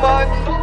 much.